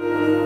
you.